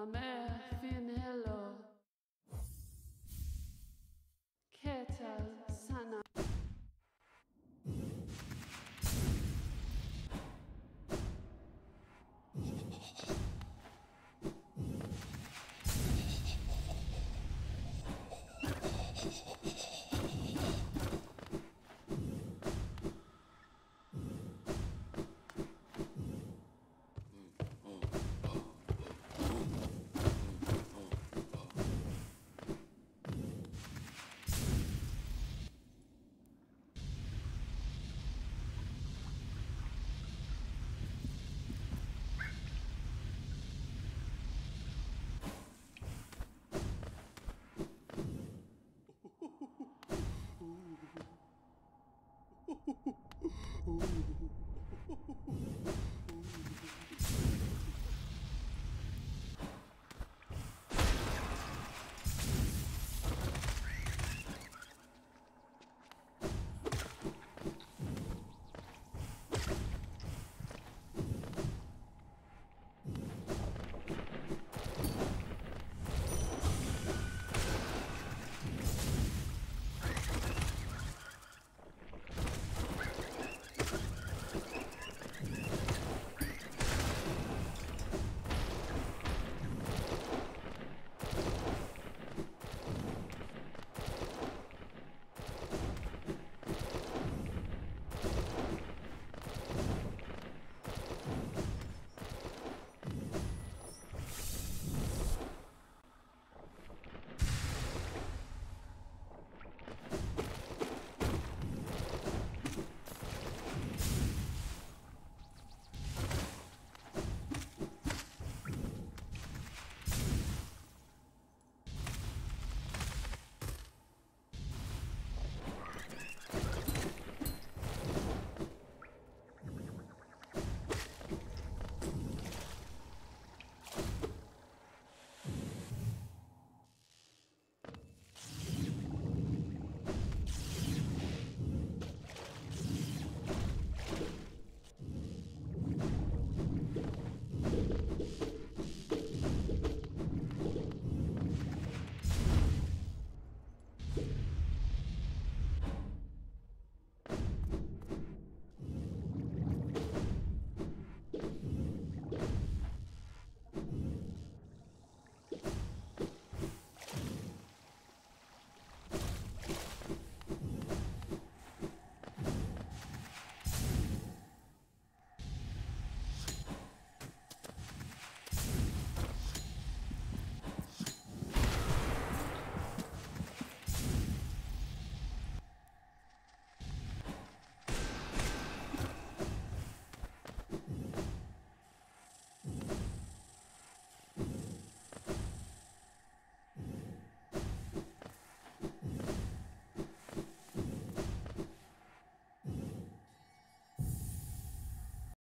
Amer fin